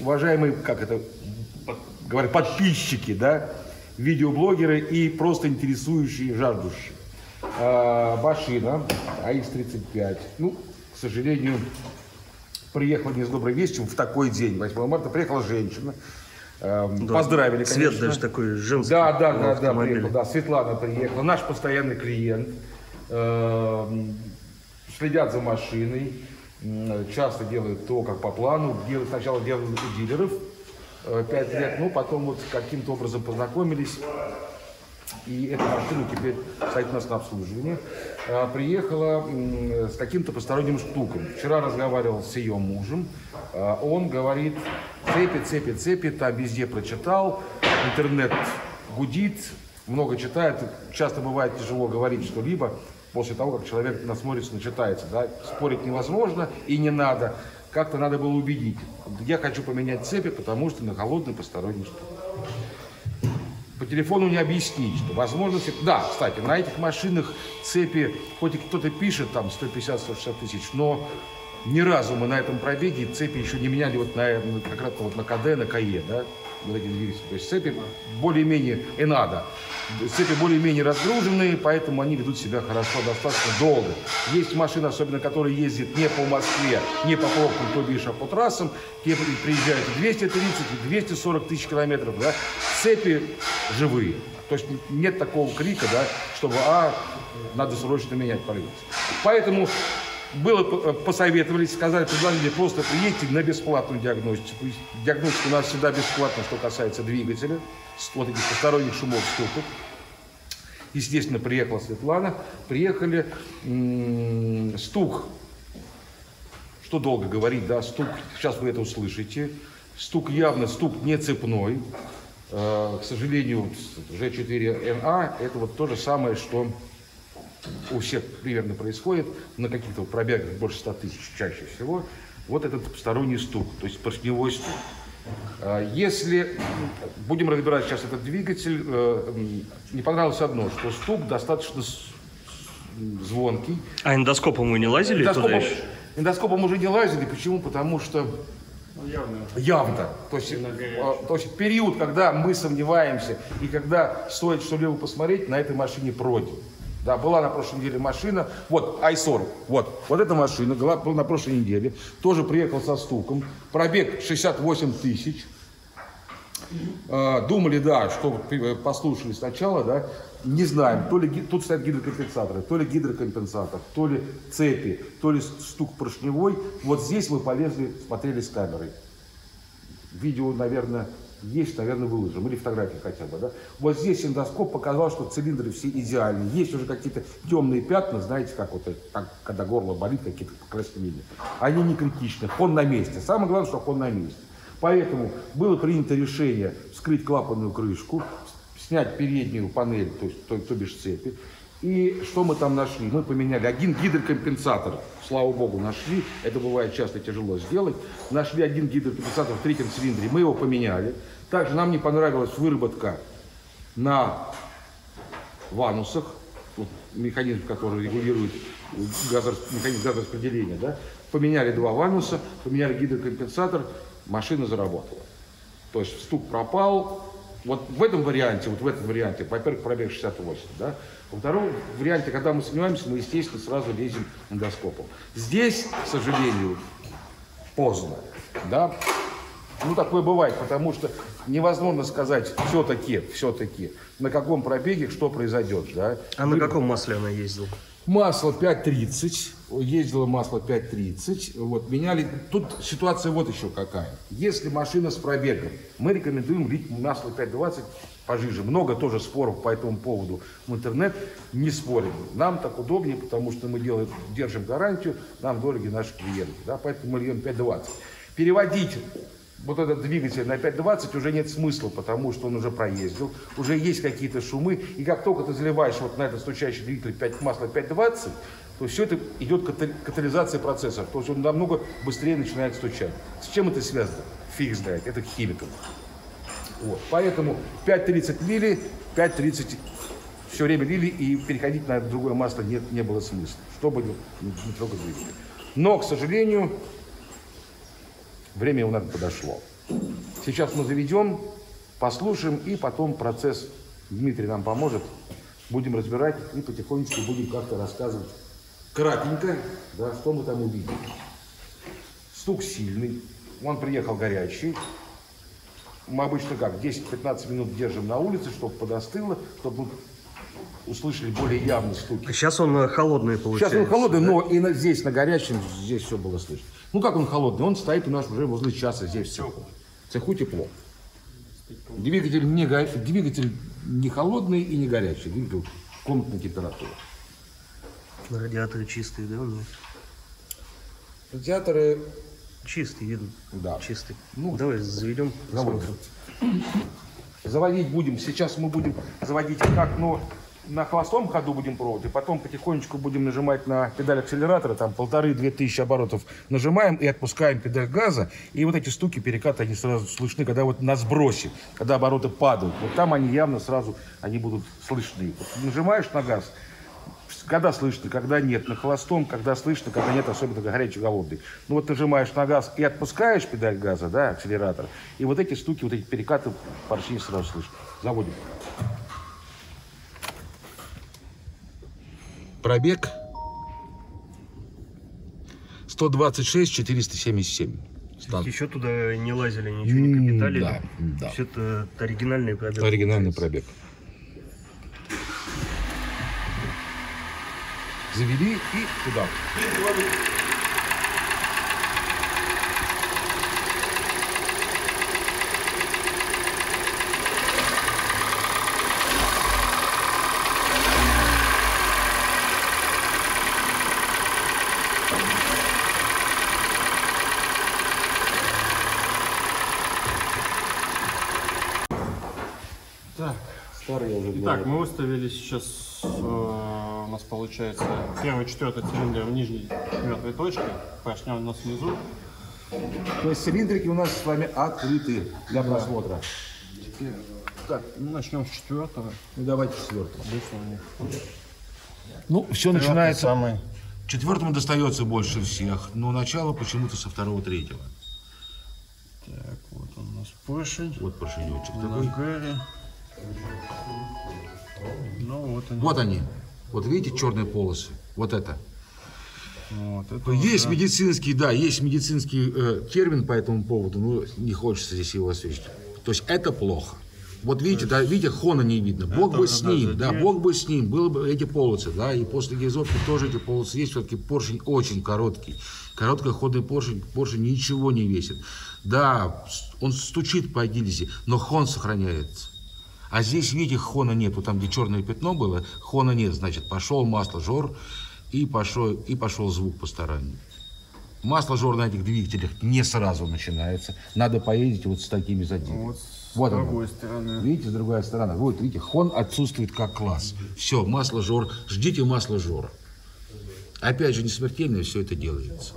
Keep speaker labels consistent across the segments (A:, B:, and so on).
A: уважаемые, как это говорят, подписчики, да, видеоблогеры и просто интересующие, жаждущие. А, машина АИС-35, ну, к сожалению, приехала не с доброй вестью в такой день, 8 марта, приехала женщина, Эм, да. Поздравили,
B: конечно. Цвет даже такой женский.
A: Да, да, да, да, приехал, да, Светлана приехала, наш постоянный клиент. Эм, следят за машиной, часто делают то, как по плану. Делают, сначала делают у дилеров, э, пять лет, ну, потом вот каким-то образом познакомились. И эта машина теперь стоит у нас на обслуживании. А, приехала с каким-то посторонним штуком. Вчера разговаривал с ее мужем. А, он говорит, цепи, цепи, цепи, там везде прочитал, интернет гудит, много читает. Часто бывает тяжело говорить что-либо после того, как человек насмотрится, начитается. Да? Спорить невозможно и не надо. Как-то надо было убедить. Я хочу поменять цепи, потому что на холодный посторонний штук по телефону не объяснить, что возможности... Да, кстати, на этих машинах цепи, хоть и кто-то пишет там 150-160 тысяч, но ни разу мы на этом пробеге цепи еще не меняли вот на, как раз вот на КД, на КЕ, да, эти двигатели. То есть цепи более-менее и надо. Цепи более-менее разгруженные, поэтому они ведут себя хорошо достаточно долго. Есть машины, особенно которые ездят не по Москве, не по пробкам, то бишь, а по трассам, те приезжают 230 и 240 тысяч километров, да, цепи живые. То есть нет такого крика, да, чтобы, а, надо срочно менять полицию. Поэтому было, посоветовались, сказали, предложили просто приедьте на бесплатную диагностику. Диагностика у нас всегда бесплатная, что касается двигателя, вот этих посторонних шумов, стуков. Естественно, приехала Светлана, приехали, стук, что долго говорить, да, стук, сейчас вы это услышите, стук явно, стук не цепной, э, к сожалению, G4NA это вот то же самое, что у всех примерно происходит, на каких-то пробегах больше 100 тысяч чаще всего, вот этот посторонний стук, то есть поршневой стук. А, если будем разбирать сейчас этот двигатель, э, не понравилось одно, что стук достаточно звонкий.
B: А эндоскопом вы не лазили эндоскопом, туда еще?
A: Эндоскопом уже не лазили. Почему? Потому что
C: ну, явно.
A: Явно. То есть, а, то есть период, когда мы сомневаемся и когда стоит что-либо посмотреть, на этой машине пройден. Да, была на прошлой неделе машина, вот, i40, вот, вот эта машина была, была на прошлой неделе, тоже приехал со стуком, пробег 68 тысяч, думали, да, что послушали сначала, да, не знаем, то ли тут стоят гидрокомпенсаторы, то ли гидрокомпенсатор, то ли цепи, то ли стук поршневой. Вот здесь мы полезли, смотрели с камерой. Видео, наверное, есть, наверное, выложим, или фотографии хотя бы, да. Вот здесь эндоскоп показал, что цилиндры все идеальные. Есть уже какие-то темные пятна, знаете, как вот, как, когда горло болит, какие-то покраснения. Они не критичны, хон на месте. Самое главное, что хон на месте. Поэтому было принято решение вскрыть клапанную крышку, снять переднюю панель, то есть то, то бишь цепи, и что мы там нашли? Мы поменяли один гидрокомпенсатор, слава богу, нашли. Это бывает часто тяжело сделать. Нашли один гидрокомпенсатор в третьем цилиндре, мы его поменяли. Также нам не понравилась выработка на ванусах, механизм, который регулирует газор, механизм газораспределения. Да? Поменяли два вануса, поменяли гидрокомпенсатор, машина заработала. То есть стук пропал, вот в этом варианте, вот в этом варианте, во-первых, пробег 68, да. Во втором варианте, когда мы сомневаемся, мы, естественно, сразу лезем эндоскопом. Здесь, к сожалению, поздно, да. Ну, такое бывает, потому что невозможно сказать все-таки, все-таки, на каком пробеге что произойдет, да.
B: А на каком масле она ездила?
A: Масло 5.30, ездило масло 5.30, вот, меняли. Тут ситуация вот еще какая. Если машина с пробегом, мы рекомендуем лить масло 5.20 пожиже. Много тоже споров по этому поводу в интернет, не спорим. Нам так удобнее, потому что мы делаем, держим гарантию, нам дороги наши клиенты, да, поэтому мы льем 5.20. Переводить вот этот двигатель на 5.20 уже нет смысла, потому что он уже проездил, уже есть какие-то шумы, и как только ты заливаешь вот на этот стучащий двигатель 5, масло 5.20, то все это идет катализация процессов, то есть он намного быстрее начинает стучать. С чем это связано? Фиг знает, это химиком. Вот. Поэтому 5.30 лили, 5.30 все время лили, и переходить на другое масло нет, не было смысла, чтобы не, не двигатель. Но, к сожалению, Время у нас подошло. Сейчас мы заведем, послушаем, и потом процесс Дмитрий нам поможет. Будем разбирать и потихонечку будем как-то рассказывать кратенько, да, что мы там увидели. Стук сильный, он приехал горячий. Мы обычно как, 10-15 минут держим на улице, чтобы подостыло, чтобы мы услышали более явный стук.
B: Сейчас он э, холодный получается.
A: Сейчас он холодный, но и на, здесь, на горячем, здесь все было слышно. Ну как он холодный? Он стоит у нас уже возле часа здесь в цеху. В цеху тепло. Двигатель не, го- двигатель не холодный и не горячий. Двигатель комнатной температуры.
B: Радиаторы чистые, да? у него?
A: Радиаторы,
B: Чистый, видно.
A: да.
B: Чистый.
A: Ну,
B: Давай заведем.
A: Заводим. Заводить будем. Сейчас мы будем заводить как, но на холостом ходу будем пробовать, и потом потихонечку будем нажимать на педаль акселератора, там полторы-две тысячи оборотов нажимаем и отпускаем педаль газа, и вот эти стуки, перекаты, они сразу слышны, когда вот на сбросе, когда обороты падают, вот там они явно сразу, они будут слышны. Вот нажимаешь на газ, когда слышно, когда нет, на холостом, когда слышно, когда нет, особенно горячий, голодный. Ну вот нажимаешь на газ и отпускаешь педаль газа, да, акселератор, и вот эти стуки, вот эти перекаты поршней сразу слышно. Заводим. Пробег 126 477. Стан.
B: Еще туда не лазили, ничего не капиталили.
A: да, да.
B: Все это оригинальный пробег.
A: Оригинальный пробег. Завели и туда.
C: Так,
A: Старый я уже
C: итак, мы выставили сейчас, э, у нас получается первый четвертый цилиндр в нижней мертвой точке, поршня у нас внизу.
A: То есть цилиндрики у нас с вами открыты для просмотра.
C: Так, ну, начнем с четвертого.
A: Ну давайте
C: них
A: Ну, все
C: четвертый
A: начинается.
C: самый.
A: Четвертому достается больше всех, но начало почему-то со второго-третьего.
C: Так, вот он у нас поршень.
A: Вот поршенечек такой.
C: Ну вот они.
A: Вот они. Вот видите черные полосы? Вот это.
C: Вот, это
A: Есть
C: уже-
A: медицинский, да, есть медицинский э, термин по этому поводу, но не хочется здесь его освещать. То есть это плохо. Вот видите, да, видите, хона не видно. Бог бы с ним, да. Бог бы с ним, было бы эти полосы, да, и после гизовки тоже эти полосы есть, все-таки поршень очень короткий. Короткоходный поршень, поршень ничего не весит. Да, он стучит по гильзе, но хон сохраняется. А здесь, видите, хона нет. Вот там, где черное пятно было, хона нет. Значит, пошел масло жор и пошел, и пошел звук посторонний. Масло жор на этих двигателях не сразу начинается. Надо поездить вот с такими задними.
C: Вот с
A: Вот оно.
C: другой стороны.
A: Видите, другая сторона. Вот, видите, хон отсутствует как класс. Все, масло жор. Ждите масло жора. Опять же, не смертельно все это делается.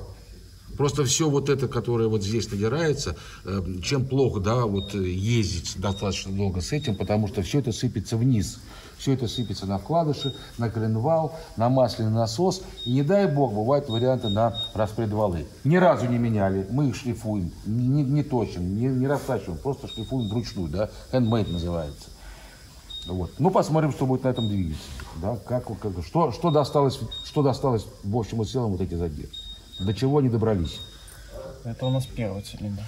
A: Просто все вот это, которое вот здесь надирается, э, чем плохо, да, вот э, ездить достаточно долго с этим, потому что все это сыпется вниз. Все это сыпется на вкладыши, на коленвал, на масляный насос. И не дай бог, бывают варианты на распредвалы. Ни разу не меняли, мы их шлифуем, не, не точим, не, не растачиваем, просто шлифуем вручную, да, handmade называется. Вот. Ну, посмотрим, что будет на этом двигателе. Да, как, как- что, что, досталось, что досталось в общем и целом вот эти задержки. До чего они добрались.
C: Это у нас первый цилиндр.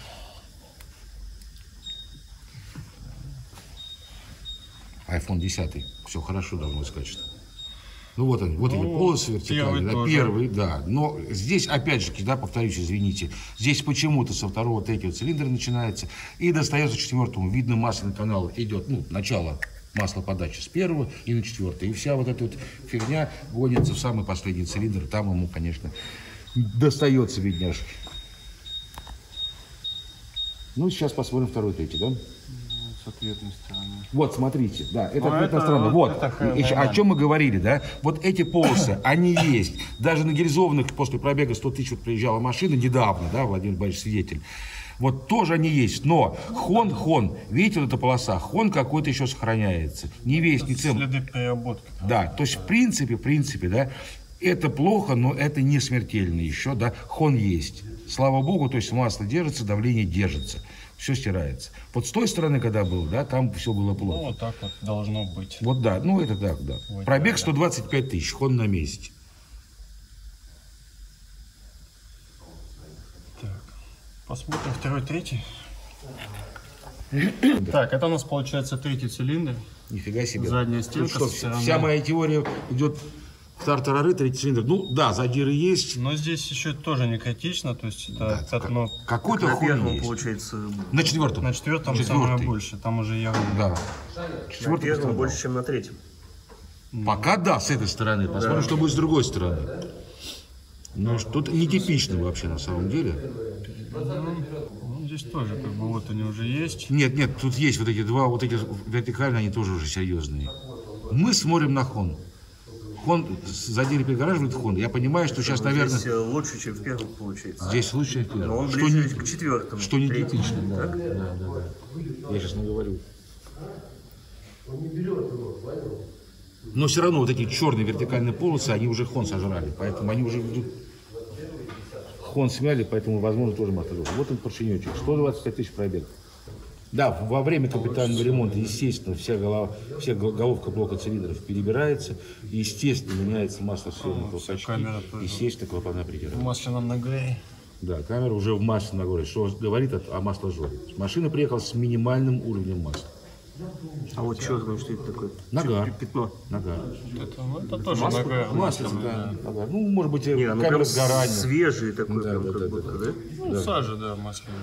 A: iPhone 10. Все хорошо давно из качества. Ну вот они, вот
C: Ну,
A: полосы вертикальные,
C: первый
A: да, первый, да. Но здесь, опять же, да, повторюсь, извините, здесь почему-то со второго, третьего цилиндра начинается и достается четвертому. Видно, масляный канал идет, ну, начало маслоподачи с первого и на четвертый. И вся вот эта вот фигня гонится в самый последний цилиндр. Там ему, конечно, достается, бедняжке. Ну, сейчас посмотрим второй, третий, да?
C: С ответной стороны.
A: Вот, смотрите, да, это
C: Ну,
A: ответная
C: это-
A: сторона.
C: вот
A: Вот,
C: это
A: еще- о чем мы говорили, да? Вот эти полосы, они есть. Даже на гильзованных после пробега 100 тысяч вот приезжала машина недавно, да, Владимир Борисович свидетель. Вот тоже они есть, но хон, хон, видите вот эта полоса, хон какой-то еще сохраняется. Не весь, не цел.
C: Следы переработки.
A: Да, то есть в принципе, в принципе, да, это плохо, но это не смертельно еще, да, хон есть. Слава богу, то есть масло держится, давление держится. Все стирается. Вот с той стороны, когда был, да, там все было
C: Ну,
A: плохо.
C: вот так вот должно быть.
A: Вот да, ну это так, да.
C: Вот,
A: Пробег
C: да.
A: 125 тысяч, хон на месте.
C: Так, посмотрим второй, третий. Так, это у нас получается третий цилиндр.
A: Нифига себе.
C: Задняя стенка
A: что,
C: со стороны.
A: вся моя теория идет тартарары, третий цилиндр. Ну да, задиры есть.
C: Но здесь еще тоже не критично, то есть это пятно
A: Какой-то
B: На
A: хуй
B: первом,
A: есть.
B: получается,
A: На четвертом.
C: на четвертом
A: Четвертый.
C: самое больше, там уже явно.
A: Да.
B: на
A: Четвертый
B: первом
A: пострадал.
B: больше, чем на третьем.
A: Пока да, с этой стороны. Посмотрим, что будет с другой стороны. Ну, что-то нетипично вообще на самом деле.
C: Ну, здесь тоже как бы вот они уже есть.
A: Нет, нет, тут есть вот эти два, вот эти вертикальные, они тоже уже серьезные. Мы смотрим на хон. Хон, задели перегораживает хон. Я понимаю, что сейчас, наверное,
B: Здесь лучше, чем в первом, получается.
A: здесь лучше.
B: Но он
A: что, не,
B: к четвертому.
A: что не типично, да. да, да, да. Я сейчас наговорю. Но все равно вот эти черные вертикальные полосы, они уже хон сожрали. Поэтому они уже хон смяли, поэтому, возможно, тоже мотор. Вот он поршенечек. 125 тысяч пробег. Да, во время капитального ремонта, естественно, вся, голова, вся гол- головка блока цилиндров перебирается, естественно, меняется масло съемных толкачки, естественно, клапана притирают.
C: В масляном нагре.
A: Да, камера уже в масле нагоре, что говорит о, о масложоре. Машина приехала с минимальным уровнем масла.
B: А вот черный, что это такое?
A: Нага.
B: Чё, Пятно.
A: Нога.
C: Это, ну, это тоже нагре.
A: Масло, да, нога. Ну, может быть,
B: Не, оно
A: камера сгорания.
B: свежий такой,
A: Да,
B: прям
A: да,
B: как
A: да,
B: будто,
A: да.
B: да?
C: Ну, сажа, да, масляная.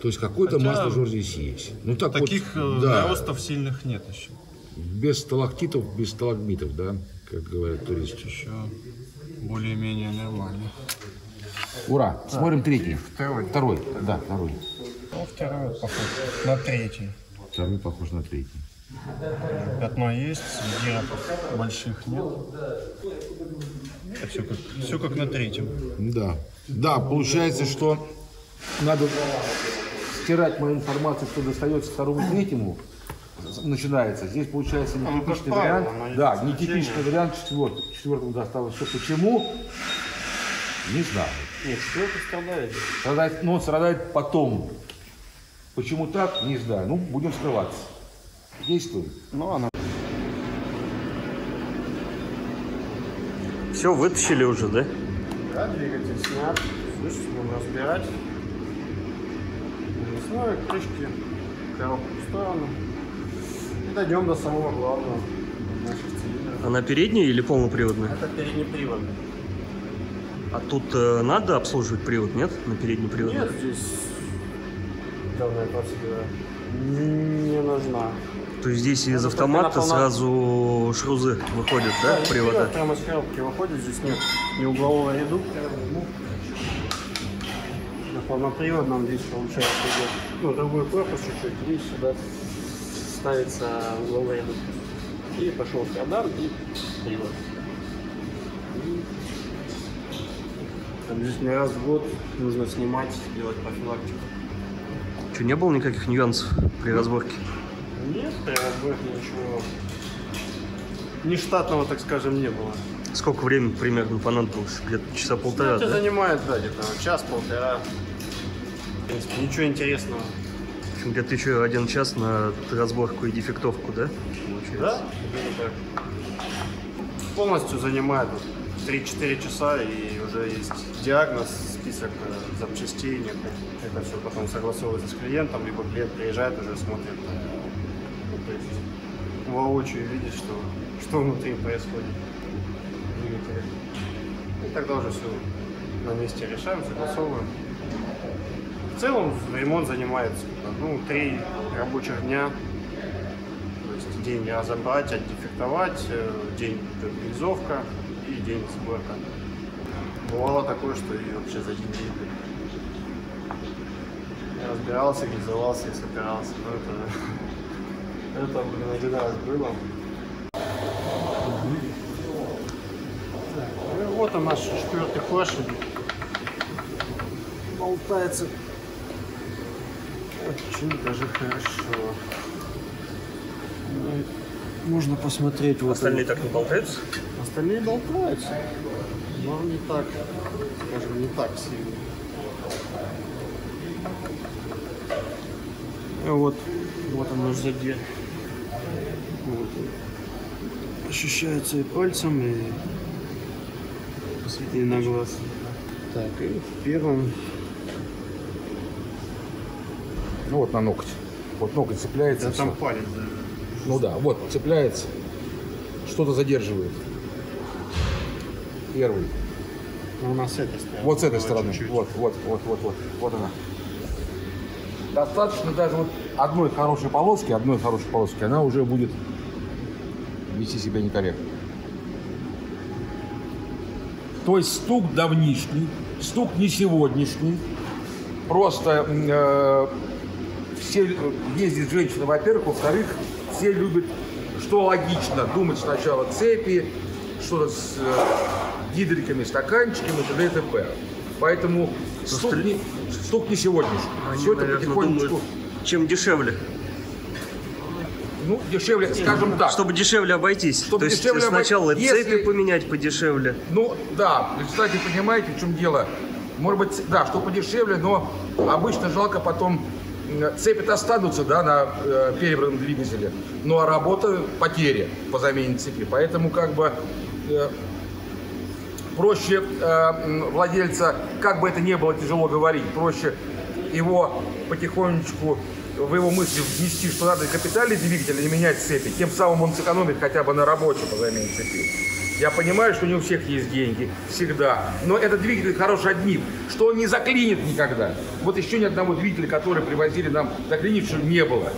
A: То есть какой-то
C: Хотя-
A: масло здесь есть. Ну так
C: Таких
A: вот,
C: э,
A: да,
C: наростов сильных нет еще.
A: без сталактитов, без сталагмитов, да, как говорят туристы.
C: Еще более-менее нормально.
A: Ура! Смотрим третий.
C: Второй.
A: Второй, да, второй.
C: Ну, второй похож на третий.
A: Второй похож на третий.
C: Пятно есть, дырок больших нет. Все как, все как на третьем.
A: Да. Да, получается, что надо стирать мою информацию, что достается второму третьему, начинается. Здесь получается
C: ну,
A: нетипичный вариант. Да, нетипичный вариант четвертый. Четвертому досталось все. Почему? Не знаю.
C: Нет, четвертый страдает.
A: Страдает, но он страдает потом. Почему так? Не знаю. Ну, будем скрываться. Действуем.
C: Ну, она
B: Все, вытащили уже, да?
C: Да, двигатель снят. Слышите, будем разбирать. Навесной, крышки, коробку в сторону. И дойдем до самого главного наших цилиндров.
B: Она передняя или полноприводная?
C: Это переднеприводный.
B: А тут э, надо обслуживать привод, нет? На передний привод?
C: Нет, здесь данная процедура не нужна.
B: То есть здесь из автомата
C: только на полно-
B: сразу шрузы выходят, да,
C: и
B: привода?
C: прямо с коробки выходит, здесь нет ни углового редуктора, ну, полноприводном здесь получается идет, ну, другой корпус чуть-чуть, и сюда ставится редуктор. И пошел кардан и привод. И там здесь не раз в год нужно снимать, делать профилактику.
B: Что, не было никаких нюансов при разборке?
C: Нет, при разборке ничего нештатного, так скажем, не было.
B: Сколько времени примерно понадобилось? Где-то часа полтора,
C: Это
B: да?
C: занимает, да, где-то час-полтора. Принципе, ничего интересного.
B: В общем, где-то еще один час на разборку и дефектовку, да? Получается.
C: Да? Так. Полностью занимает вот 3-4 часа и уже есть диагноз, список э, запчастей. необходимо. Это все потом согласовывается с клиентом, либо клиент приезжает уже смотрит, э, ну, воочию видит, что, что внутри происходит. И тогда уже все на месте решаем, согласовываем. В целом ремонт занимает ну, три рабочих дня. То есть день разобрать, отдефектовать, э, день гильзовка и день сборка. Бывало такое, что и вообще за один день я разбирался, гильзовался и собирался. Но это, это блин, один раз было. Ну вот он наш четвертый поршень. Болтается очень даже хорошо. Ну, Можно посмотреть вот
B: Остальные так не болтаются?
C: Остальные болтаются, но не так, скажем, не так сильно. А вот, вот оно сзади. Вот. Ощущается и пальцем, и, и на глаз. Так, и в первом
A: Ну вот на ноготь. Вот ноготь цепляется.
C: да, там палец даже.
A: Ну да, вот цепляется. Что-то задерживает. Первый.
C: Ну, у нас с этой стороны.
A: Вот с этой стороны.
C: чуть-чуть.
A: Вот, вот, вот, вот, вот. Вот она. Достаточно даже вот одной хорошей полоски, одной хорошей полоски, она уже будет вести себя некорректно. То есть стук давнишний, стук не сегодняшний. Просто э, все э, ездит женщина, во-первых, во-вторых, все любят, что логично, думать сначала цепи, что-то с э, гидриками, стаканчиками, т.д. и т.п. Поэтому стук не, стук не сегодняшний.
B: Они,
A: Все это
B: наверное,
A: потихонечку,
B: думают, чем дешевле.
A: ну, дешевле, скажем так.
B: Чтобы дешевле обойтись.
A: Чтобы
B: То есть
A: дешевле
B: сначала
A: обойтись. Если-
B: цепи поменять подешевле.
A: Ну, да, кстати, понимаете, в чем дело? Может быть, да, что подешевле, но обычно жалко потом м, цепи останутся, да, на э, перебранном двигателе. Ну, а работа потери по замене цепи. Поэтому, как бы, э, проще э, владельца, как бы это ни было тяжело говорить, проще его потихонечку в его мысли внести, что надо капитальный двигатель и менять цепи, тем самым он сэкономит хотя бы на работе по замене цепи. Я понимаю, что не у всех есть деньги, всегда. Но этот двигатель хорош одним, что он не заклинит никогда. Вот еще ни одного двигателя, который привозили нам, заклинившего не было.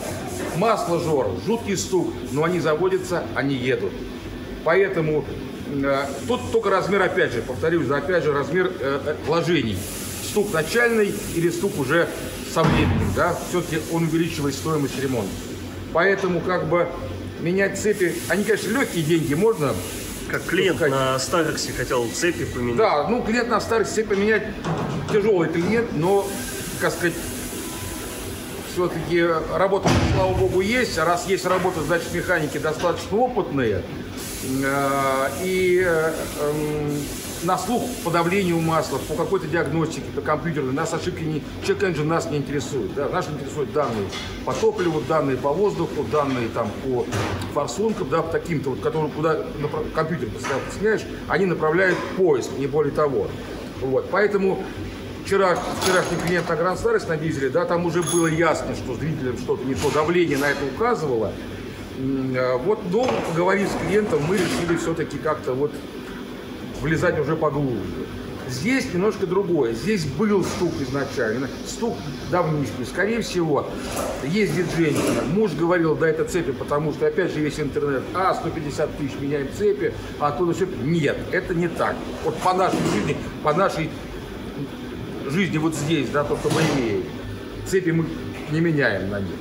A: Масло жор, жуткий стук, но они заводятся, они едут. Поэтому э, тут только размер, опять же, повторюсь, опять же, размер э, э, вложений. Стук начальный или стук уже со временем, да, все-таки он увеличивает стоимость ремонта. Поэтому как бы менять цепи, они, конечно, легкие деньги, можно
B: Как клиент на Старексе хотел цепи поменять.
A: да, ну клиент на старых себе поменять тяжелый клиент, но, как сказать, все-таки работа, слава богу, есть. А раз есть работа, значит механики достаточно опытные. Э, И э, эм, на слух по давлению масла, по какой-то диагностике, по компьютерной, нас ошибки не... Check engine нас не интересует. Да? Нас интересуют данные по топливу, данные по воздуху, данные там по форсункам, да, по таким-то, вот, которые куда компьютер постоянно сменяешь, они направляют поиск, не более того. Вот. Поэтому вчера, вчерашний клиент на Гранд Старость на дизеле, да, там уже было ясно, что с двигателем что-то не то, давление на это указывало. Э, Вот, но поговорив с клиентом, мы решили все-таки как-то вот влезать уже поглубже. Здесь немножко другое. Здесь был стук изначально, стук давнишний. Скорее всего, ездит женщина. Муж говорил, да это цепи, потому что опять же весь интернет. А, 150 тысяч меняем цепи, а оттуда все. Нет, это не так. Вот по нашей жизни, по нашей жизни вот здесь, да, то, что мы имеем. Цепи мы не меняем на них.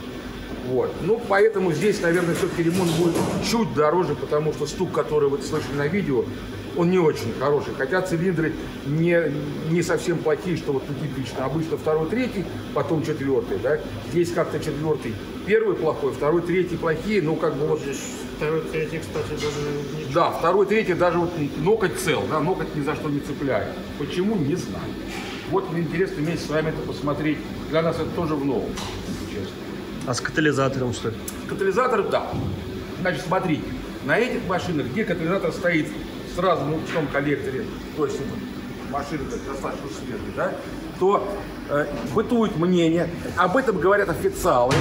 A: Вот. Ну, поэтому здесь, наверное, все-таки ремонт будет чуть дороже, потому что стук, который вы слышали на видео, он не очень хороший. Хотя цилиндры не, не совсем плохие, что вот типично. Обычно второй, третий, потом четвертый, да. Здесь как-то четвертый первый плохой, второй, третий плохие, ну, как бы вот
C: Второй, третий, кстати, даже не...
A: да, второй, третий, даже вот ноготь цел, да, ноготь ни за что не цепляет. Почему, не знаю. Вот мне интересно вместе с вами это посмотреть. Для нас это тоже в новом, честно.
B: А с катализатором что ли?
A: Катализатор, да. Значит, смотрите, на этих машинах, где катализатор стоит сразу на ручном коллекторе, то есть это машина достаточно свежая, да, то э, бытует мнение, об этом говорят официалы,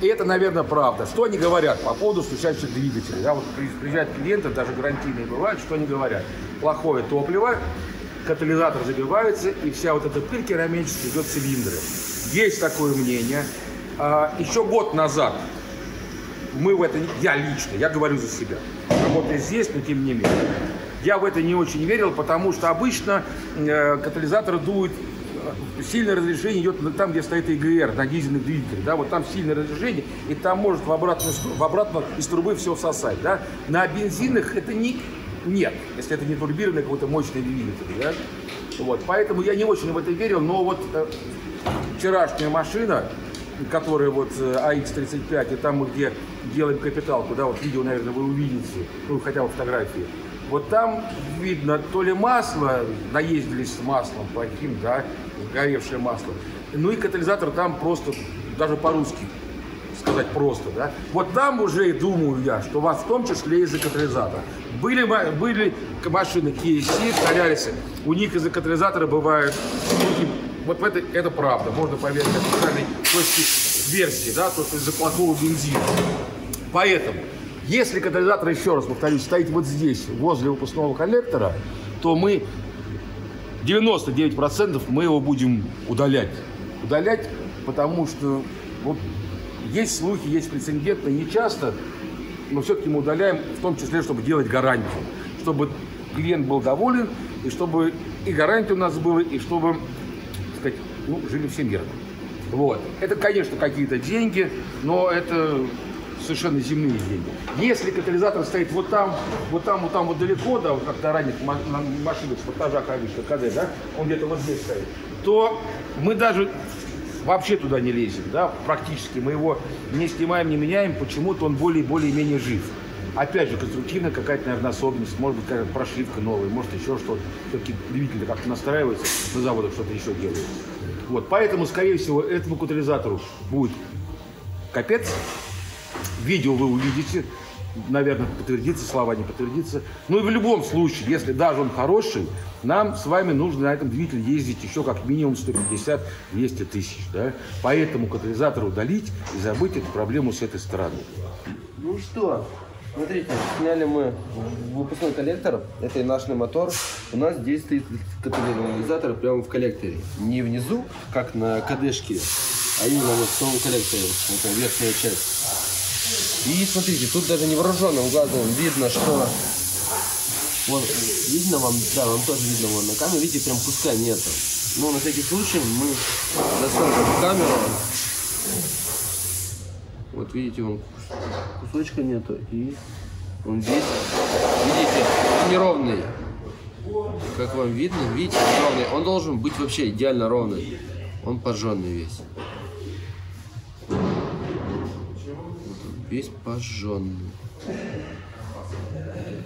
A: и это, наверное, правда. Что они говорят по поводу стучащих двигателей? Да, вот при- приезжают клиенты, даже гарантийные бывают, что они говорят? Плохое топливо, катализатор забивается, и вся вот эта пыль керамическая идет в цилиндры. Есть такое мнение. А, еще год назад мы в это, я лично, я говорю за себя, работая здесь, но тем не менее, я в это не очень верил, потому что обычно э, катализатор дует, э, сильное разрешение идет там, где стоит ИГР, на дизельных двигателях, да, вот там сильное разрешение, и там может в обратную, в обратно из трубы все всосать, да. На бензинах это не, нет, если это не турбированный какой-то мощный двигатель, да. Вот, поэтому я не очень в это верил, но вот э, вчерашняя машина, которая вот э, AX35, и там мы где делаем капиталку, да, вот видео, наверное, вы увидите, ну, хотя бы фотографии. Вот там видно то ли масло, наездились с маслом плохим, да, горевшее масло, ну и катализатор там просто даже по-русски сказать просто, да, вот там уже, думаю я, что у вас в том числе из-за катализатора. Были, были машины Ceed, Solaris, у них из-за катализатора бывают. Вот в это, это правда, можно поверить официальной версии, да, то, что из-за плохого бензина. Поэтому, если катализатор, еще раз повторюсь, стоит вот здесь, возле выпускного коллектора, то мы 99% мы его будем удалять. Удалять, потому что вот есть слухи, есть прецеденты, не часто, но все-таки мы удаляем, в том числе, чтобы делать гарантию, чтобы клиент был доволен, и чтобы и гарантия у нас была, и чтобы, ну, жили все мирно. Вот. Это, конечно, какие-то деньги, но это совершенно земные деньги. Если катализатор стоит вот там, вот там, вот там, вот далеко, да, вот как на ранних ма- на машинах, спортажах обычно, КД, да, он где-то вот здесь стоит, то мы даже вообще туда не лезем, да, практически. Мы его не снимаем, не меняем, почему-то он более более-менее жив. Опять же, конструктивная какая-то, наверное, особенность, может быть, какая-то прошивка новая, может еще что-то. Все-таки двигатель как-то настраивается, на заводах что-то еще делается. Вот, поэтому, скорее всего, этому катализатору будет капец. Видео вы увидите, наверное, подтвердится, слова не подтвердится. Ну и в любом случае, если даже он хороший, нам с вами нужно на этом двигателе ездить еще как минимум 150-200 тысяч. Да? Поэтому катализатор удалить и забыть эту проблему с этой стороны.
D: Ну что, смотрите, сняли мы выпускной коллектор, это и наш мотор. У нас здесь стоит катализатор прямо в коллекторе. Не внизу, как на КДшке, а именно вот в самом коллекторе, это верхняя часть. И смотрите, тут даже невооруженным глазом видно, что... Вот, видно вам, да, вам тоже видно вон на камере, видите, прям куска нету. Но на всякий случай мы засунем камеру, вот видите, он кусочка нету. И он весь, видите, неровный. Как вам видно, видите, неровный. Он должен быть вообще идеально ровный. Он пожженный весь. Вот он Весь пожженный.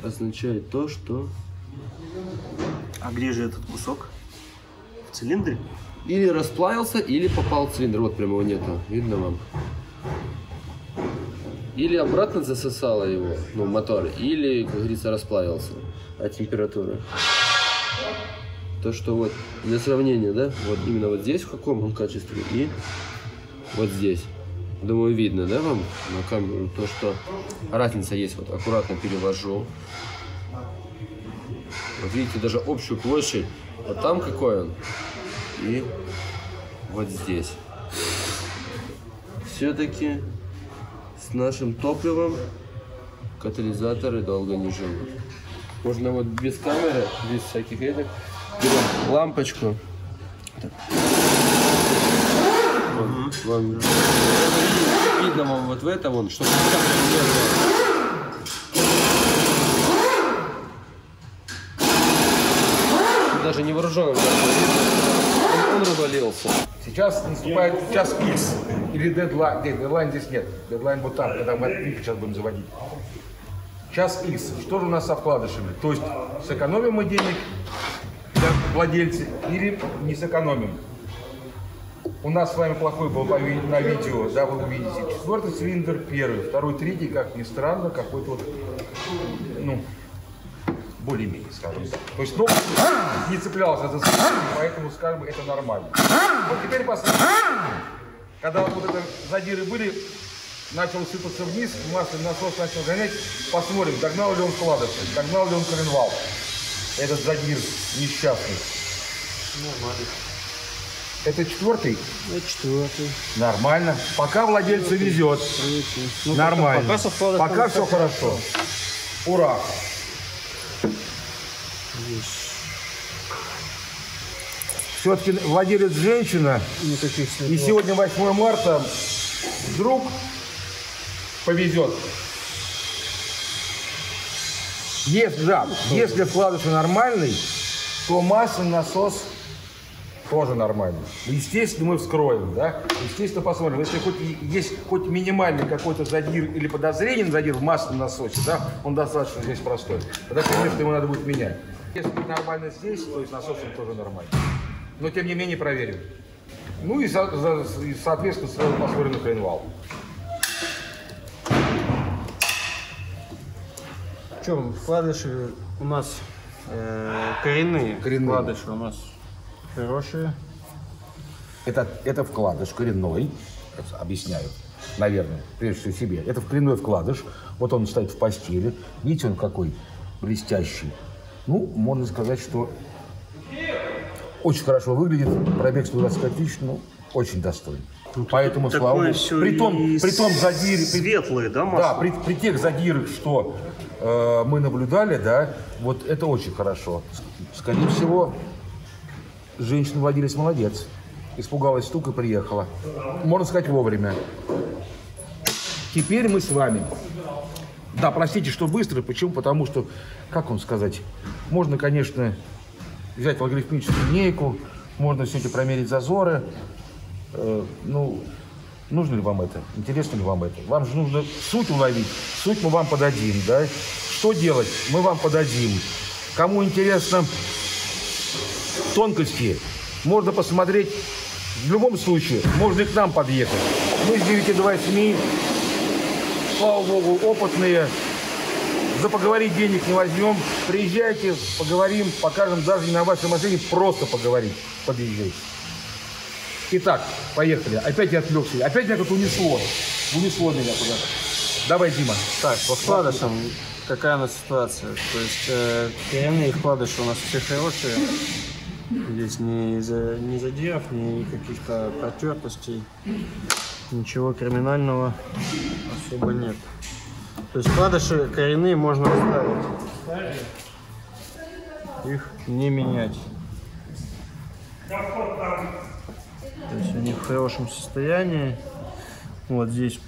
D: Означает то, что
B: А где же этот кусок? В цилиндре?
D: или расплавился, или попал в цилиндр. Вот прямо его нету. Видно вам? Или обратно засосало его, ну, мотор, или, как говорится, расплавился. А температура? То, что вот, для сравнения, да, вот именно вот здесь, в каком он качестве, и вот здесь. Думаю, видно, да, вам на камеру, то, что разница есть. Вот аккуратно перевожу. Вот видите, даже общую площадь. Вот там какой он. И вот здесь. Все-таки нашим топливом катализаторы долго не живут. Можно вот без камеры, без всяких этих. Берем лампочку. Так. Вон. Видно вам вот в этом, вон, чтобы. Даже невооруженным даже. Он, развалился.
A: Сейчас наступает час X или дедлайн. Нет, дедлайн здесь нет. Дедлайн вот там, когда мы сейчас будем заводить. Час X. Что же у нас со вкладышами? То есть сэкономим мы денег для владельца или не сэкономим? У нас с вами плохой был по ви- на видео, да, вы увидите. Четвертый цилиндр первый, второй, третий, как ни странно, какой-то вот, ну, более-менее, скажем так. То есть, ну, не цеплялся за цилиндр, поэтому, скажем, это нормально. Вот теперь посмотрим. Когда вот это задиры были, начал сыпаться вниз, масляный насос начал гонять, посмотрим, догнал ли он вкладыши, догнал ли он коленвал. Этот задир несчастный. Это четвертый?
E: Это четвертый.
A: Нормально. Пока владельцу везет.
E: Ну,
A: Нормально.
E: Пока вкладышем
A: Пока все хорошо. Ура. Все-таки владелец женщина,
E: Никаких
A: и сегодня 8 марта, вдруг повезет. Если, да, если вкладыш нормальный, то масляный насос тоже нормально. Ну, естественно, мы вскроем, да? Естественно, посмотрим. Если хоть есть хоть минимальный какой-то задир или подозрение на задир в масле насосе, да, он достаточно здесь простой. Тогда, конечно, ему надо будет менять. Если нормально здесь, то есть насос тоже нормально. Но, тем не менее, проверим. Ну и, за, за, и соответственно, сразу посмотрим на хренвал.
C: В чем вкладыши у нас э, коренные?
A: Коренные.
C: Вкладыши у нас хорошие.
A: Это, это вкладыш коренной, Сейчас объясняю, наверное, прежде всего себе. Это коренной вкладыш. Вот он стоит в постели. Видите, он какой блестящий. Ну, можно сказать, что очень хорошо выглядит. Пробег 125 тысяч, ну, очень достойный. Поэтому, слава
B: все
A: При том, при том задире, при-
B: светлое, да,
A: Да,
B: масло?
A: при, при тех задирах, что э, мы наблюдали, да, вот это очень хорошо. Скорее всего, женщина-владелец молодец. Испугалась стук и приехала. Можно сказать, вовремя. Теперь мы с вами. Да, простите, что быстро. Почему? Потому что, как вам сказать, можно, конечно, взять логарифмическую линейку, можно все эти промерить зазоры. Э, ну, нужно ли вам это? Интересно ли вам это? Вам же нужно суть уловить. Суть мы вам подадим, да? Что делать? Мы вам подадим. Кому интересно тонкости, можно посмотреть. В любом случае, можно и к нам подъехать. Мы с 9 до 8, слава богу, опытные. За поговорить денег не возьмем. Приезжайте, поговорим, покажем даже не на вашей машине, просто поговорить. Подъезжайте. Итак, поехали. Опять я отвлекся. Опять меня тут унесло. Унесло меня куда-то. Давай, Дима.
C: Так, по вкладышам какая у нас ситуация? То есть э, коренные вкладыши у нас все хорошие. Здесь ни, за, ни задиров, ни каких-то протертостей, ничего криминального особо нет. То есть вкладыши коренные можно оставить. Их не менять. То есть они в хорошем состоянии. Вот здесь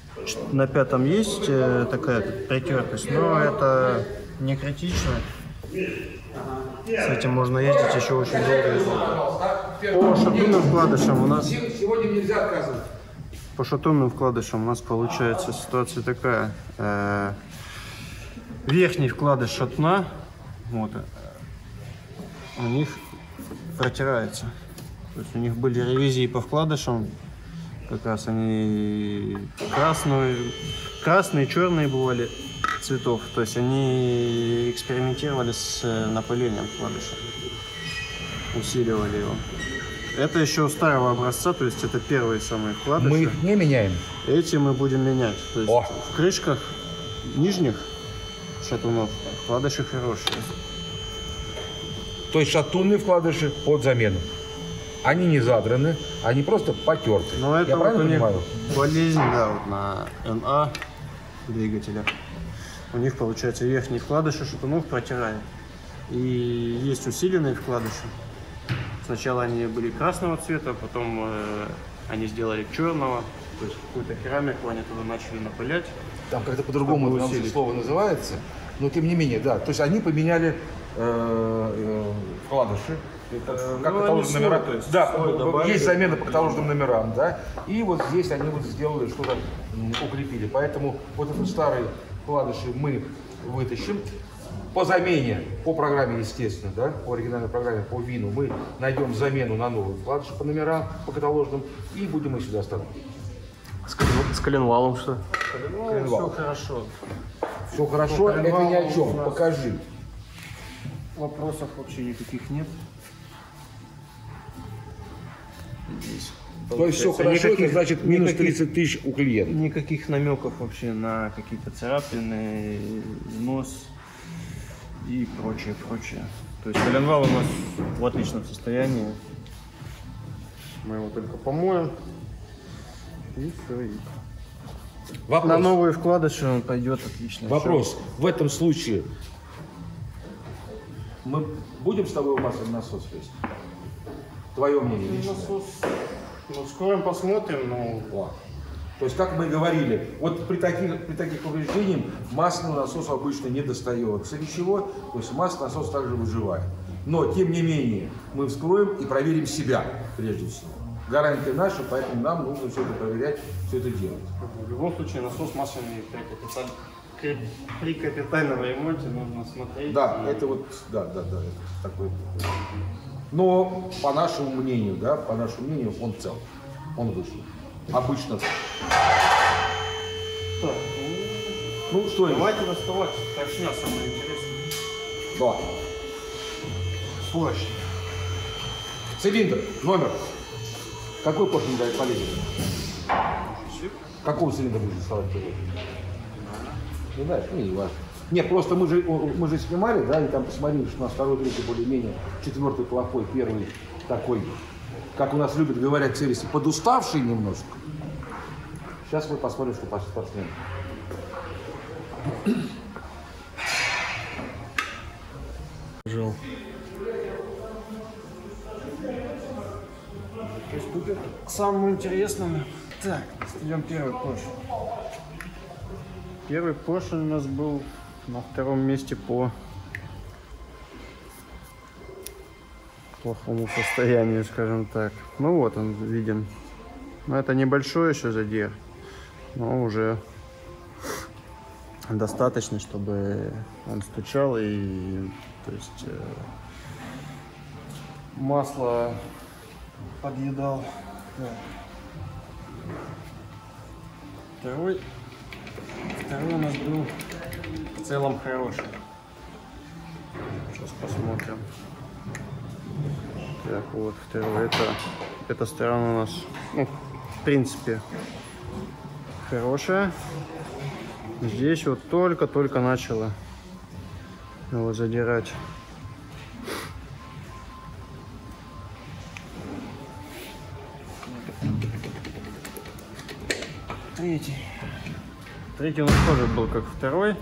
C: на пятом есть э, такая протертость, но это не критично. С этим можно ездить еще очень долго. По шатунным вкладышам у нас
A: Сегодня нельзя отказывать.
C: по шатунным вкладышам у нас получается ситуация такая. Э, верхний вкладыш шатна, вот, у них протирается. То есть у них были ревизии по вкладышам, как раз они красные, красные, черные бывали цветов. То есть они экспериментировали с э, напылением вкладыша, усиливали его. Это еще старого образца, то есть это первые самые вкладыши.
A: Мы их не меняем.
C: Эти мы будем менять. То есть
A: О!
C: в крышках нижних шатунов вкладыши хорошие.
A: То есть шатунные вкладыши под замену. Они не задраны, они просто потерты.
C: Но это
A: Я
C: вот
A: правильно
C: у них
A: понимаю?
C: болезнь, да, вот на НА двигателях. У них получается верхние вкладыши шатунов протирают. И есть усиленные вкладыши. Сначала они были красного цвета, потом э, они сделали черного. То есть какую-то керамику они туда начали напылять.
A: Там как-то по-другому это слово называется. Но тем не менее, да. То есть они поменяли э, э, вкладыши. Это как
C: ну,
A: каталожные номера.
C: слой, то есть
A: да,
C: слой добавили.
A: есть замена по каталожным номерам, да. И вот здесь они вот сделали что-то укрепили. Поэтому вот этот старый вкладыши мы вытащим. По замене, по программе, естественно, да, по оригинальной программе, по ВИНу, мы найдем замену на новый вкладыш по номерам, по каталожным, и будем их сюда ставить.
B: С, колен- с коленвалом что?
C: Ну,
A: Коленвал.
C: все хорошо.
A: Все хорошо,
C: По
A: это ни о чем.
C: нас-
A: Покажи.
C: Вопросов вообще никаких нет. Здесь
A: То есть все хорошо, это
C: никаких-
A: значит минус
C: никаких-
A: 30 тысяч у клиента.
C: Никаких намеков вообще на какие-то царапины, нос и прочее, прочее. То есть коленвал у нас в отличном состоянии. Мы его только помоем. И все. И...
A: Вопрос.
C: На новые вкладыши он пойдет отлично.
A: Вопрос. В этом случае мы будем с тобой масляный насос есть? Твое мнение личное.
C: Насос. Ну, скоро посмотрим, но
A: Ладно. То есть, как мы говорили, вот при таких, при таких повреждениях масляного насоса обычно не достается ничего, то есть масляный насос также выживает. Но, тем не менее, мы вскроем и проверим себя, прежде всего. Гарантия наша, поэтому нам нужно все это проверять, все это делать.
C: В любом случае насос масляный при, капиталь- при- при капитальном ремонте нужно смотреть.
A: Да,
C: и-
A: это вот, да, да, да, это такой. Но по нашему мнению, да, по нашему мнению, он цел, он вышел. Обычно.
C: Так, ну,
A: Ну, что?
C: Давайте доставать. Торшня самое интересное.
A: Да. Поршень. Цилиндр, номер. Какой поршень дает полезен? Какого цилиндра будешь доставать? Не знаешь, ну, не важно. Нет, просто мы же, мы же снимали, да, и там посмотрели, что у нас второй, третий более-менее, четвертый плохой, первый такой, как у нас любят говорят сервисы, подуставший немножко. Сейчас мы посмотрим, что по спортсмену.
B: Жал.
E: Приступим к самому интересному. Так, достаем первый поршень.
C: Первый поршень у нас был на втором месте по плохому состоянию, скажем так. Ну вот он виден. Но это небольшой еще задир, но уже достаточно, чтобы он стучал и то есть э, масло подъедал. Второй, второй у нас был в целом хороший. Сейчас посмотрим. Так, вот второй. Это, эта сторона у нас, ну, в принципе, хорошая. Здесь вот только-только начало его задирать.
E: Третий.
C: Третий у нас тоже был как второй.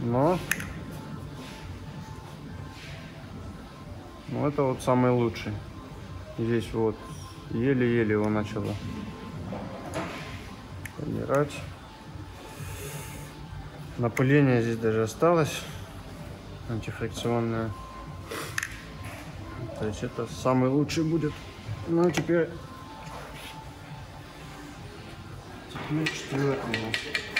C: Но... Ну, это вот самый лучший. Здесь вот еле-еле его начало подбирать. Напыление здесь даже осталось. Антифрикционное. То есть это самый лучший будет. Ну, теперь
E: Теперь четвертый.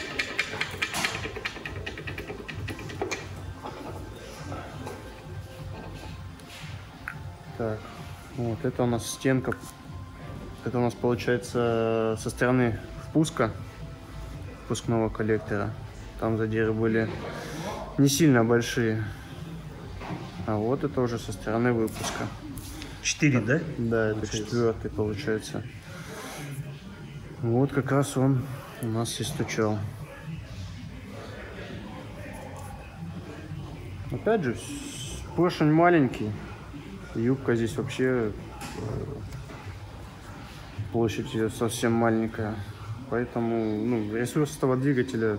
C: Так, вот это у нас стенка. Это у нас получается со стороны впуска впускного коллектора. Там задиры были не сильно большие. А вот это уже со стороны выпуска.
B: Четыре, да?
C: Да, это четвертый получается. Вот как раз он у нас и стучал. Опять же, поршень маленький. Юбка здесь вообще э, площадь ее совсем маленькая. Поэтому ну, ресурс этого двигателя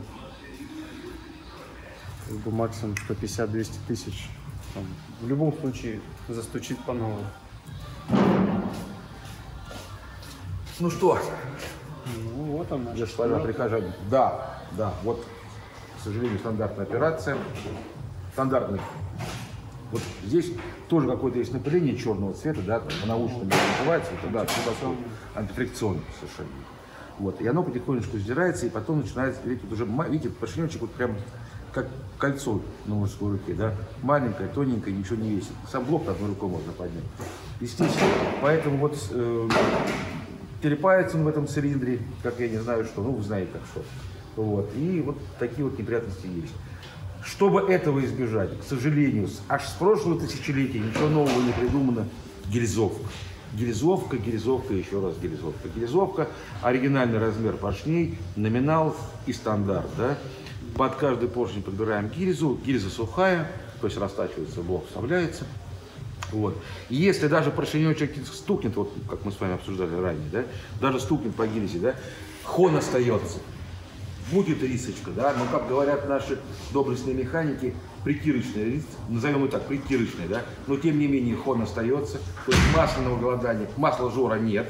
C: как бы максимум 150-200 тысяч. Там, в любом случае застучит по новой.
A: Ну что,
C: Ну вот он наш.
A: господа прихожане. Да, да, вот, к сожалению, стандартная операция. Стандартный. Вот здесь тоже какое-то есть напыление черного цвета, да, там, по-научному называется, это, да, антифрикционное совершенно. Вот, и оно потихонечку сдирается, и потом начинает, видите, вот уже, видите, поршнечек вот прям как кольцо на мужской руке, да, маленькое, тоненькое, ничего не весит. Сам блок одной рукой можно поднять. Естественно, поэтому вот э, телепается он в этом цилиндре, как я не знаю что, ну вы знаете как что. Вот. И вот такие вот неприятности есть. Чтобы этого избежать, к сожалению, аж с прошлого тысячелетия ничего нового не придумано. Гильзовка. Гильзовка, гильзовка, еще раз гильзовка. Гильзовка, оригинальный размер поршней, номинал и стандарт. Да? Под каждый поршень подбираем гильзу, гильза сухая, то есть растачивается, блок вставляется. Вот. И если даже поршенечек стукнет, вот как мы с вами обсуждали ранее, да, даже стукнет по гильзе, да, хон остается. Будет рисочка, да, но, как говорят наши доблестные механики, притирочная рис, назовем ее так, притирочная, да, но тем не менее хон остается, то есть масляного голодания, масла жора нет,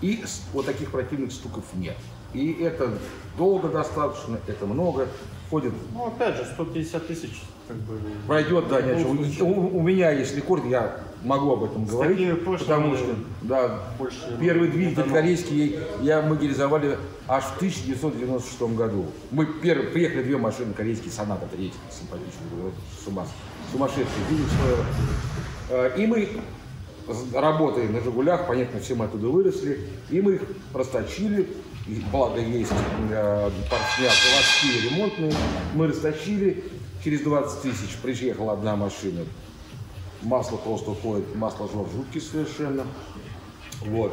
A: и вот таких противных стуков нет. И это долго достаточно, это много, ходит
C: Ну, опять же, 150 тысяч, как бы...
A: Пройдет, да, нет,
C: случае.
A: у, у меня есть рекорд, я могу об этом говорить, потому что, да,
C: больше
A: первый двигатель корейский я мы реализовали аж в 1996 году. Мы первые, приехали две машины корейские, Соната третий, симпатичный, с ума, сумасшедший двигатель. Э, И мы работаем на «Жигулях», понятно, все мы оттуда выросли, и мы их просточили, и благо есть э, заводские, ремонтные, мы расточили, через 20 тысяч приехала одна машина, масло просто уходит, масло жор жуткий совершенно, вот.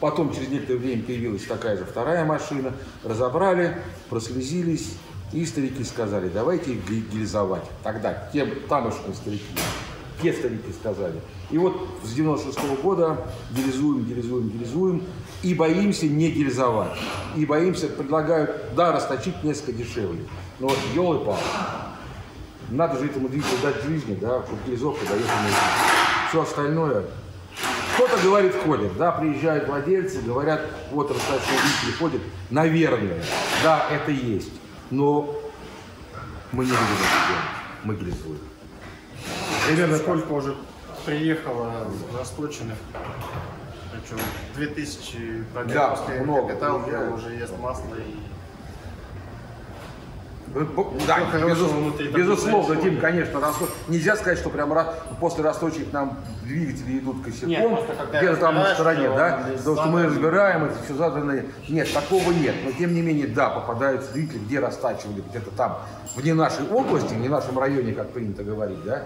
A: Потом через некоторое время появилась такая же вторая машина, разобрали, прослезились, и старики сказали, давайте их гильзовать. Тогда тем тамошние старики, те старики сказали. И вот с 96 -го года гильзуем, гильзуем, гильзуем, и боимся не гильзовать. И боимся, предлагают, да, расточить несколько дешевле. Но вот елы пал. Надо же этому двигателю дать жизни, да, чтобы гильзовка дает ему. Все остальное кто-то говорит, ходит, да, приезжают владельцы, говорят, вот расточные двигатели ходят. Наверное, да, это есть. Но мы не будем это делать. Мы гильзуем.
C: Примерно сколько уже приехало расточенных? Причем 2000 пробег
A: Да,
C: после
A: много
C: капитал, уже есть масло и
A: Да,
C: хорошего
A: безус- безусловно. Дим, конечно, расто- нельзя сказать, что прям после расточек нам двигатели идут косяком, где-то там на стороне, да, потому что мы разбираем, это все задано. Нет, такого нет, но тем не менее, да, попадаются двигатели, где растачивали, где-то там, вне нашей области, не нашем районе, как принято говорить, да,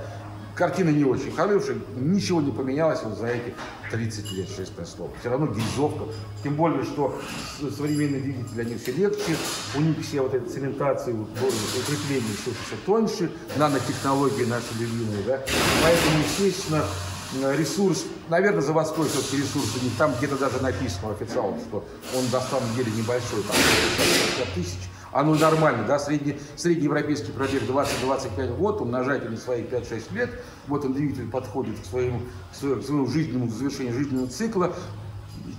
A: Картина не очень хорошая, ничего не поменялось вот за эти 30 лет, честное слово. Все равно гильзовка, тем более, что современные двигатели, они все легче, у них все вот эти цементации, укрепления все, все тоньше, нанотехнологии наши любимые, да. Поэтому, естественно, э, ресурс, наверное, заводской все-таки ресурс там где-то даже написано официально, что он на самом деле небольшой, там 50 тысяч, оно нормально, да, средний, средний европейский пробег 20-25 год, умножайте на свои 5-6 лет, вот он двигатель подходит к своему, к своему, к своему жизненному завершению жизненного цикла,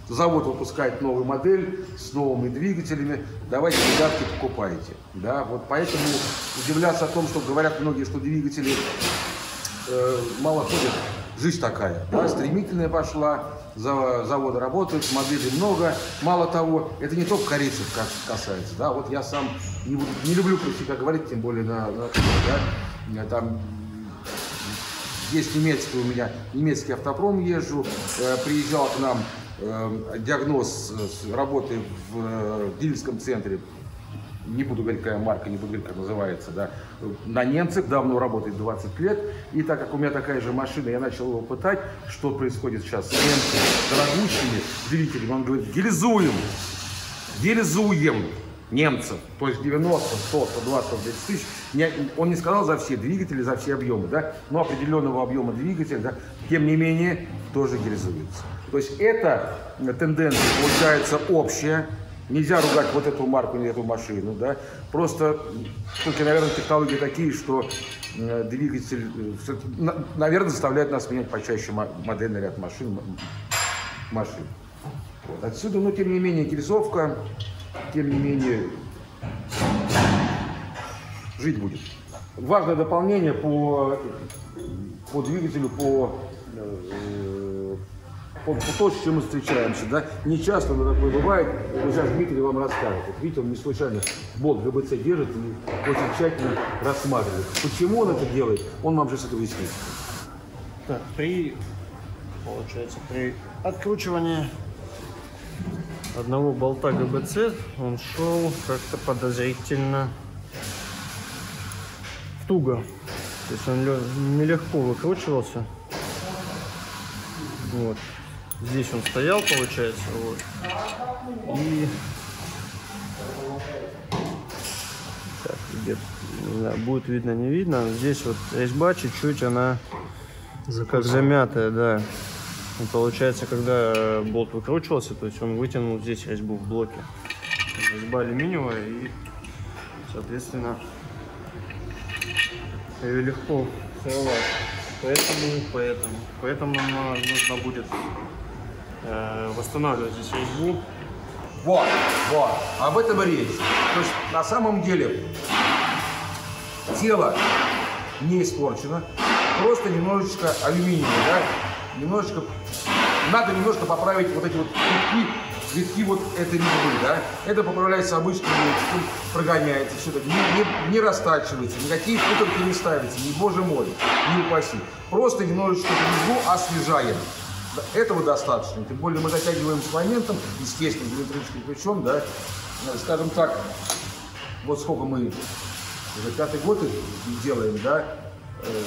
A: завод выпускает новую модель с новыми двигателями, давайте, ребятки, покупайте, да, вот поэтому удивляться о том, что говорят многие, что двигатели э, мало ходят, жизнь такая, да, стремительная пошла, заводы работают, моделей много. Мало того, это не только корейцев касается, да, вот я сам не, не люблю про себя говорить, тем более на, на да, там есть немецкий у меня, немецкий автопром езжу, э, приезжал к нам э, диагноз работы в э, дилерском центре, не буду говорить, какая марка, не буду говорить, как называется, да, на немцах, давно работает 20 лет, и так как у меня такая же машина, я начал его пытать, что происходит сейчас. С немцами, дорогущими двигателями, он говорит, гильзуем, гильзуем немцев, то есть 90, 100, 120, 130 тысяч, он не сказал за все двигатели, за все объемы, да, но определенного объема двигателя, да, тем не менее, тоже гильзуется. То есть эта тенденция получается общая, Нельзя ругать вот эту марку, не эту машину, да. Просто, только, наверное, технологии такие, что э, двигатель, э, наверное, заставляет нас менять почаще мо- модельный ряд машин. машин. Вот. Отсюда, но тем не менее, гильзовка, тем не менее, жить будет. Важное дополнение по, по двигателю, по, э, по то, с чем мы встречаемся. Да? Не часто но такое бывает, вот сейчас Дмитрий вам расскажет. Вот видите, он не случайно болт ГБЦ держит и очень тщательно рассматривает. Почему он это делает, он вам сейчас это объяснит.
E: Так, при, получается, при откручивании одного болта ГБЦ он шел как-то подозрительно туго. То есть он нелегко выкручивался. Вот. Здесь он стоял, получается, вот. И так, где не знаю, будет видно, не видно. Здесь вот резьба чуть-чуть, она как замятая, да. И получается, когда болт выкручивался, то есть он вытянул здесь резьбу в блоке. Резьба алюминиевая и, соответственно, ее легко срывать. Поэтому, поэтому, поэтому нам нужно будет э, здесь резьбу.
A: Вот, вот, об этом и речь. То есть на самом деле тело не испорчено, просто немножечко алюминиевое, да, немножечко, надо немножко поправить вот эти вот витки, витки вот этой резьбы, да, это поправляется обычным летиком, прогоняется, все это, не, не, не растачивается, никакие путанки не ставятся, не боже мой, не упаси. Просто немножечко резьбу освежаем. Этого достаточно. Тем более мы затягиваем с моментом, естественно, геометрическим ключом, да, скажем так, вот сколько мы уже пятый год делаем, да, э,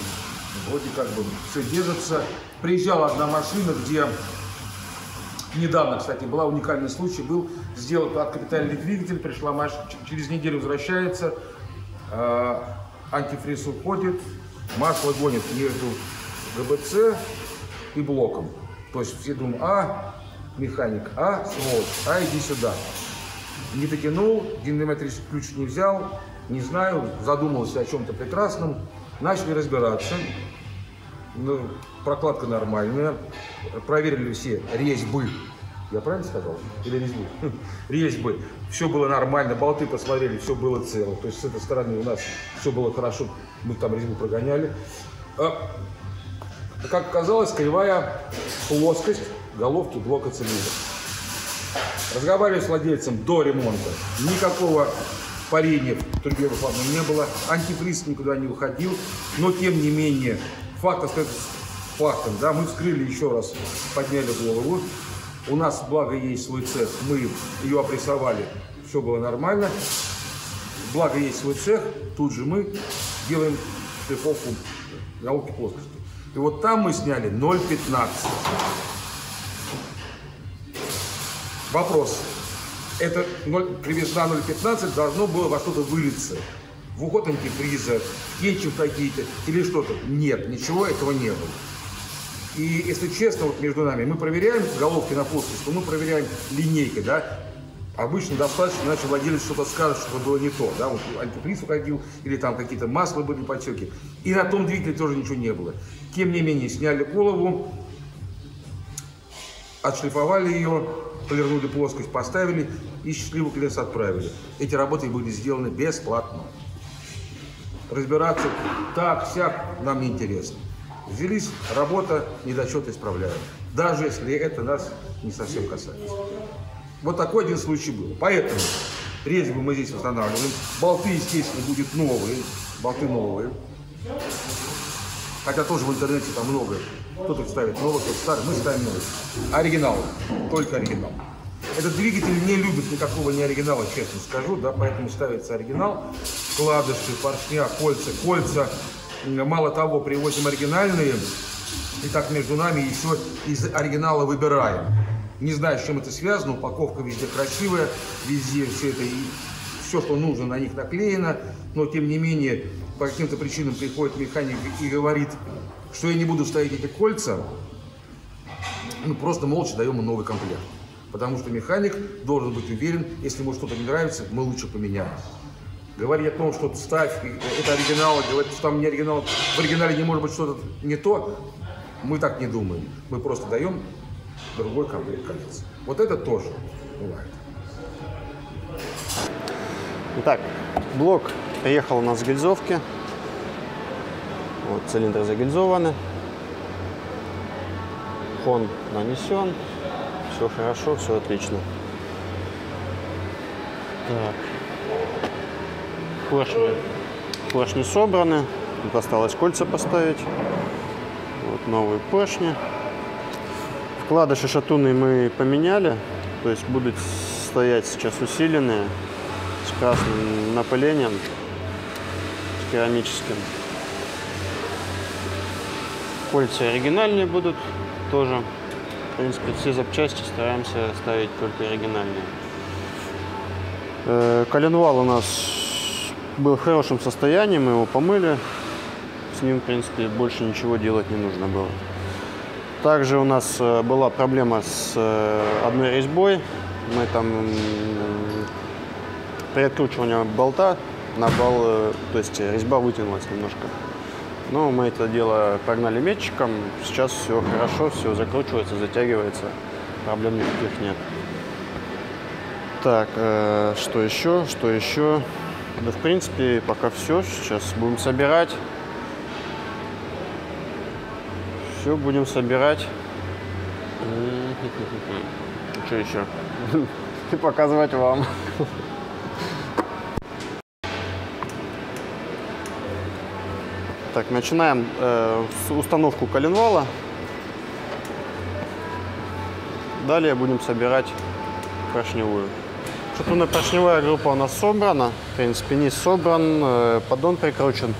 A: вроде как бы все держится. Приезжала одна машина, где недавно, кстати, была уникальный случай, был сделан от капитальный двигатель, пришла машина, через неделю возвращается, э, антифриз уходит, масло гонит между ГБЦ и блоком. То есть все думают, а, механик, а, сволочь, а, иди сюда. Не дотянул, динамометрический ключ не взял, не знаю, задумался о чем-то прекрасном, начали разбираться. Ну, прокладка нормальная, проверили все резьбы. Я правильно сказал? Или резьбы? Резьбы. Все было нормально, болты посмотрели, все было цело. То есть с этой стороны у нас все было хорошо, мы там резьбу прогоняли. Как оказалось, кривая плоскость головки блока цилиндра. Разговаривали с владельцем до ремонта. Никакого парения в трубе выхлопной не было. Антифриз никуда не уходил. Но, тем не менее, факт остается фактом. Да, мы вскрыли еще раз, подняли голову. У нас, благо, есть свой цех. Мы ее опрессовали. Все было нормально. Благо, есть свой цех. Тут же мы делаем шлифовку головки плоскости. И вот там мы сняли 0,15. Вопрос. Это 0, кривизна 0,15 должно было во что-то вылиться. В уход антифриза, в кетчуп какие-то или что-то. Нет, ничего этого не было. И если честно, вот между нами, мы проверяем головки на плоскость, то мы проверяем линейкой, да, Обычно достаточно, иначе владелец что-то скажет, что было не то. Да? Вот антифриз уходил, или там какие-то масла были потеки. И на том двигателе тоже ничего не было. Тем не менее, сняли голову, отшлифовали ее, полирнули плоскость, поставили и счастливо клиент отправили. Эти работы были сделаны бесплатно. Разбираться так, сяк нам не интересно. Взялись, работа, недочеты исправляем. Даже если это нас не совсем касается. Вот такой один случай был. Поэтому резьбу мы здесь восстанавливаем. Болты, естественно, будут новые. Болты новые. Хотя тоже в интернете там много. Кто-то ставит новый, кто-то старый. Мы ставим новый. Оригинал. Только оригинал. Этот двигатель не любит никакого не оригинала, честно скажу, да, поэтому ставится оригинал. Вкладыши, поршня, кольца, кольца. Мало того, привозим оригинальные. И так между нами еще из оригинала выбираем. Не знаю, с чем это связано, упаковка везде красивая, везде все это, и все, что нужно, на них наклеено, но тем не менее, по каким-то причинам приходит механик и говорит, что я не буду ставить эти кольца, ну, просто молча даем ему новый комплект. Потому что механик должен быть уверен, если ему что-то не нравится, мы лучше поменяем. Говорить о том, что ставь, это оригинал, говорить, что там не оригинал, в оригинале не может быть что-то не то, мы так не думаем. Мы просто даем другой колец. Вот это тоже бывает.
C: Итак, блок приехал у нас с гильзовки. Вот, цилиндры загильзованы. Хон нанесен. Все хорошо, все отлично. Так. Поршни, поршни собраны. Тут осталось кольца поставить. Вот новые поршни. Вкладыши шатуны мы поменяли, то есть будут стоять сейчас усиленные с красным напылением, с керамическим. Кольца оригинальные будут тоже. В принципе, все запчасти стараемся ставить только оригинальные. Э, коленвал у нас был в хорошем состоянии, мы его помыли. С ним, в принципе, больше ничего делать не нужно было. Также у нас э, была проблема с э, одной резьбой. Мы там при откручивании болта на бал, э, то есть резьба вытянулась немножко. Но мы это дело прогнали метчиком. Сейчас все хорошо, все закручивается, затягивается. Проблем никаких нет. Так, что еще? Что еще? Да, в принципе, пока все. Сейчас будем собирать. Все будем собирать. Что еще? И показывать вам. Так, начинаем э, с установку коленвала. Далее будем собирать поршневую. Шатунно-поршневая группа у нас собрана. В принципе, низ собран, э, поддон прикручен,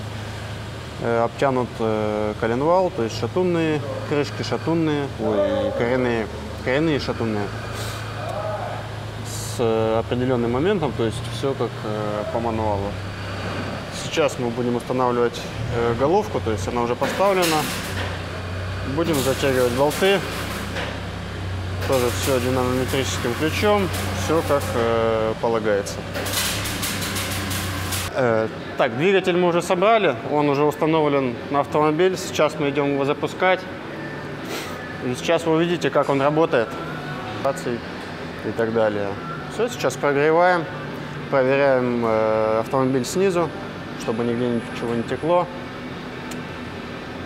C: обтянут э, коленвал, то есть шатунные крышки, шатунные, ой, коренные, коренные шатунные с э, определенным моментом, то есть все как э, по мануалу. Сейчас мы будем устанавливать э, головку, то есть она уже поставлена. Будем затягивать болты. Тоже все динамометрическим ключом, все как э, полагается. Так, двигатель мы уже собрали, он уже установлен на автомобиль. Сейчас мы идем его запускать. И сейчас вы увидите, как он работает. И так далее. Все, сейчас прогреваем, проверяем э, автомобиль снизу, чтобы нигде ничего не текло.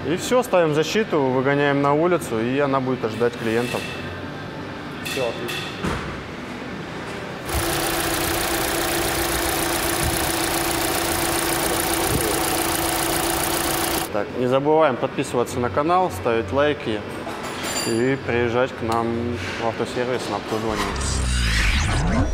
C: И все, ставим защиту, выгоняем на улицу, и она будет ожидать клиентов. Все, отлично. Не забываем подписываться на канал, ставить лайки и приезжать к нам в автосервис на обслуживание.